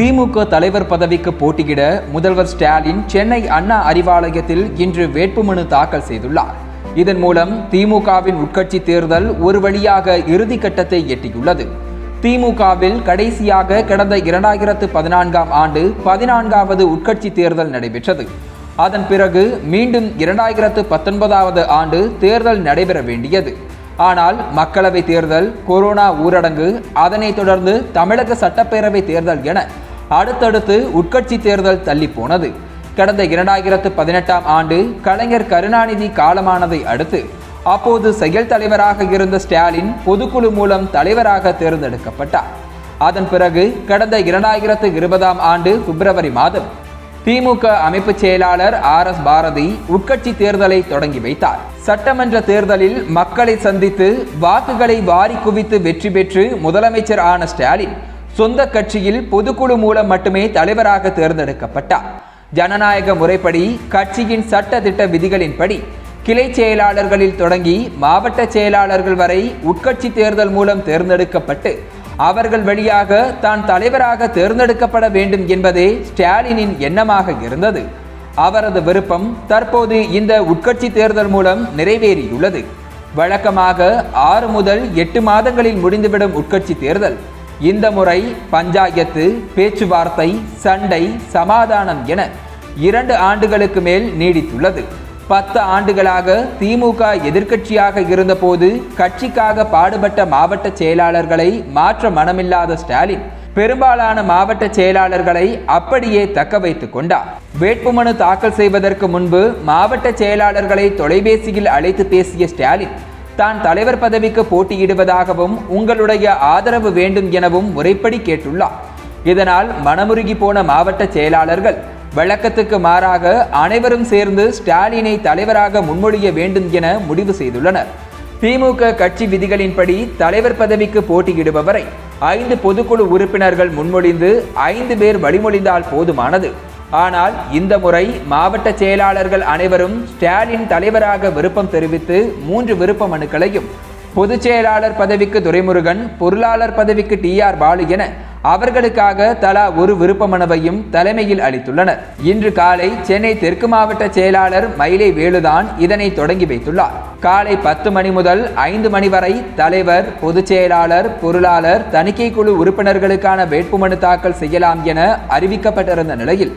திமுக தலைவர் பதவிக்கு போட்டியிட முதல்வர் ஸ்டாலின் சென்னை அண்ணா அறிவாலயத்தில் இன்று வேட்புமனு தாக்கல் செய்துள்ளார். இதன் மூலம் திமுகவின் உட்கட்சி தேர்தல் ஒரு வழியாக இறுதி கட்டத்தை எட்டியுள்ளது. திமுகவில் கடைசியாக கடந்த இரண்டாயிரத்து பதினான்காம் ஆண்டு பதினான்காவது உட்கட்சி தேர்தல் நடைபெற்றது. அதன் பிறகு மீண்டும் இரண்டாயிரத்து பத்தொன்பதாவது ஆண்டு தேர்தல் நடைபெற வேண்டியது. ஆனால் மக்களவை தேர்தல் கொரோனா ஊரடங்கு அதனைத் தொடர்ந்து தமிழக சட்டப்பேரவை தேர்தல் என அடுத்தடுத்து உட்கட்சி தேர்தல் தள்ளி போனது. கடந்த இரண்டாயிரத்து பதினெட்டாம் ஆண்டு கலைஞர் கருணாநிதி காலமானதை அடுத்து அப்போது செயல் தலைவராக இருந்த ஸ்டாலின் பொதுக்குழு மூலம் தலைவராக தேர்ந்தெடுக்கப்பட்டார். அதன் பிறகு கடந்த இரண்டாயிரத்து இருபதாம் ஆண்டு பிப்ரவரி மாதம் திமுக அமைப்பு செயலாளர் ஆர் எஸ் பாரதி உட்கட்சி தேர்தலை தொடங்கி வைத்தார். சட்டமன்ற தேர்தலில் மக்களை சந்தித்து வாக்குகளை வாரி குவித்து வெற்றி பெற்று முதலமைச்சர் ஆன ஸ்டாலின் சொந்த கட்சியில் பொதுக்குழு மூலம் மட்டுமே தலைவராக தேர்ந்தெடுக்கப்பட்டார். ஜனநாயக முறைப்படி கட்சியின் சட்ட திட்ட விதிகளின்படி கிளை செயலாளர்களில் தொடங்கி மாவட்ட செயலாளர்கள் வரை உட்கட்சி தேர்தல் மூலம் தேர்ந்தெடுக்கப்பட்டு அவர்கள் வழியாக தான் தலைவராக தேர்ந்தெடுக்கப்பட வேண்டும் என்பதே ஸ்டாலினின் எண்ணமாக இருந்தது. அவரது விருப்பம் தற்போது இந்த உட்கட்சி தேர்தல் மூலம் நிறைவேறியுள்ளது. வழக்கமாக ஆறு முதல் எட்டு மாதங்களில் முடிந்துவிடும் உட்கட்சி தேர்தல் இந்த முறை பஞ்சாயத்து பேச்சுவார்த்தை சண்டை சமாதானம் என இரண்டு ஆண்டுகளுக்கு மேல் நீடித்துள்ளது. பத்து ஆண்டுகளாக திமுக எதிர்க்கட்சியாக இருந்தபோது கட்சிக்காக பாடுபட்ட மாவட்ட செயலாளர்களை மாற்ற மனமில்லாத ஸ்டாலின் பெரும்பாலான மாவட்ட செயலாளர்களை அப்படியே தக்க வைத்துக் கொண்டார். வேட்புமனு தாக்கல் செய்வதற்கு முன்பு மாவட்ட செயலாளர்களை தொலைபேசியில் அழைத்து பேசிய ஸ்டாலின் தான் தலைவர் பதவிக்கு போட்டியிடுவதாகவும் உங்களுடைய ஆதரவு வேண்டும் எனவும் முறைப்படி கேட்டுள்ளார். இதனால் மனமுருகி போன மாவட்ட செயலாளர்கள் வழக்கத்துக்கு மாறாக அனைவரும் சேர்ந்து ஸ்டாலினை தலைவராக முன்மொழிய வேண்டும் என முடிவு செய்துள்ளனர். திமுக கட்சி விதிகளின்படி தலைவர் பதவிக்கு போட்டியிடுபவரை ஐந்து பொதுக்குழு உறுப்பினர்கள் முன்மொழிந்து ஐந்து பேர் வழிமொழிந்தால் போதுமானது. ஆனால் இந்த முறை மாவட்ட செயலாளர்கள் அனைவரும் ஸ்டாலின் தலைவராக விருப்பம் தெரிவித்து மூன்று விருப்ப மனுக்களையும் பொதுச் செயலாளர் பதவிக்கு துரைமுருகன் பொருளாளர் பதவிக்கு டி ஆர் பாலு என அவர்களுக்காக தலா ஒரு விருப்ப மனுவையும் தலைமையில் அளித்துள்ளனர். இன்று காலை சென்னை தெற்கு மாவட்ட செயலாளர் மயிலை வேலுதான் இதனை தொடங்கி வைத்துள்ளார். காலை பத்து மணி முதல் ஐந்து மணி வரை தலைவர் பொதுச் செயலாளர் பொருளாளர் தணிக்கை குழு உறுப்பினர்களுக்கான வேட்புமனு தாக்கல் செய்யலாம் என அறிவிக்கப்பட்டிருந்த நிலையில்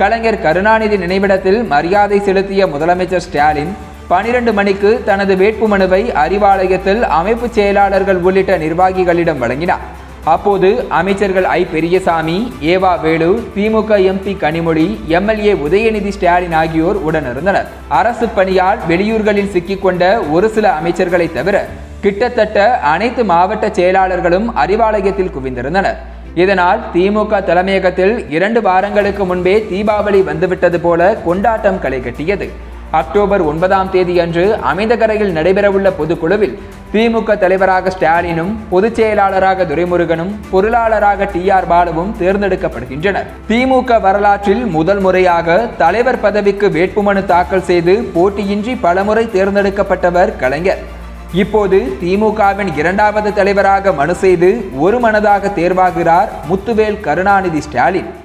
கலைஞர் கருணாநிதி நினைவிடத்தில் மரியாதை செலுத்திய முதலமைச்சர் ஸ்டாலின் பனிரெண்டு மணிக்கு தனது வேட்புமனுவை அறிவாலயத்தில் அமைப்பு செயலாளர்கள் உள்ளிட்ட நிர்வாகிகளிடம் வழங்கினார். அப்போது அமைச்சர்கள் ஐ. பெரியசாமி ஏவா வேலு திமுக எம்பி கனிமொழி எம்எல்ஏ உதயநிதி ஸ்டாலின் ஆகியோர் உடனிருந்தனர். அரசு பணியால் வெளியூர்களில் சிக்கிக்கொண்ட ஒரு சில அமைச்சர்களை தவிர கிட்டத்தட்ட அனைத்து மாவட்ட செயலாளர்களும் அறிவாலயத்தில் குவிந்திருந்தனர். இதனால் திமுக தலைமையகத்தில் இரண்டு வாரங்களுக்கு முன்பே தீபாவளி வந்துவிட்டது போல கொண்டாட்டம் களை கட்டியது. அக்டோபர் ஒன்பதாம் தேதி அன்று அமைந்தகரையில் நடைபெறவுள்ள பொதுக்குழுவில் திமுக தலைவராக ஸ்டாலினும் பொதுச் செயலாளராக துரைமுருகனும் பொருளாளராக டி ஆர் பாலுவும் தேர்ந்தெடுக்கப்படுகின்றனர். திமுக வரலாற்றில் முதல் முறையாக தலைவர் பதவிக்கு வேட்புமனு தாக்கல் செய்து போட்டியின்றி பலமுறை தேர்ந்தெடுக்கப்பட்டவர் கலைஞர். இப்போது திமுகவின் இரண்டாவது தலைவராக மனு செய்து ஒரு மனதாக தேர்வாகிறார் முத்துவேல் கருணாநிதி ஸ்டாலின்.